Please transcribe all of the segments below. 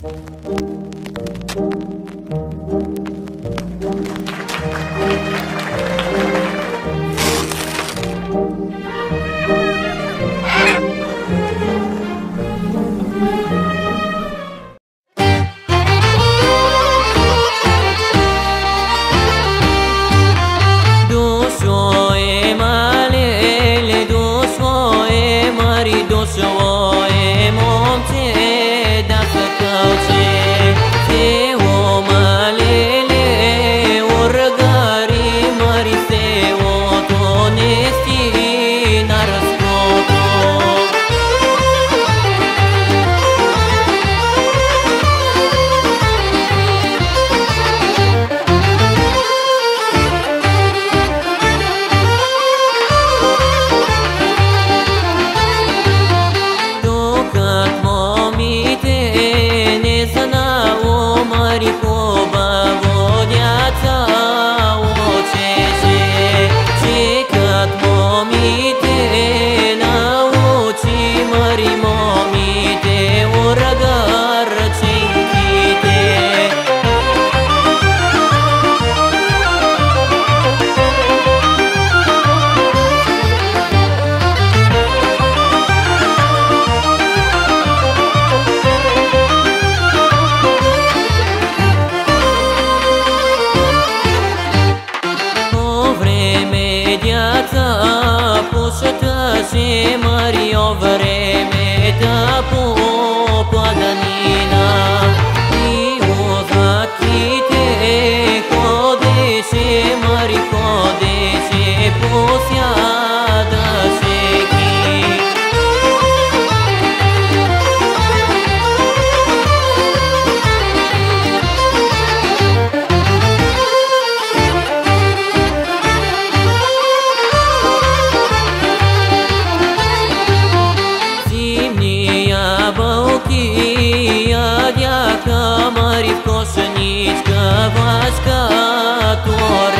Música Солнце нить, сквозь которой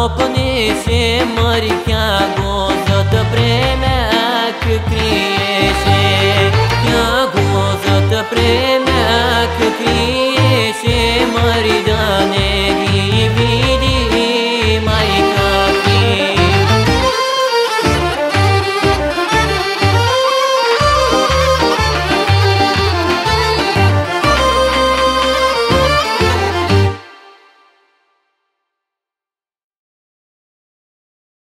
सपने से मर क्या गो